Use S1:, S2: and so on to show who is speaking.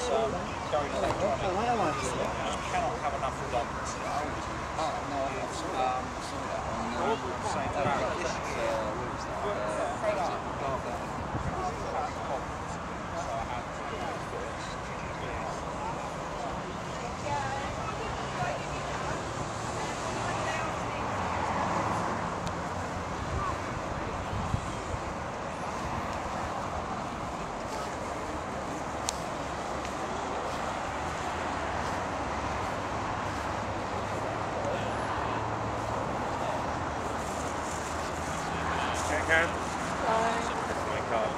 S1: it's um, going electronic. You cannot have enough redundancy.
S2: Oh, no, I saw that. Um, I saw that Karen? Bye. That's
S3: my car.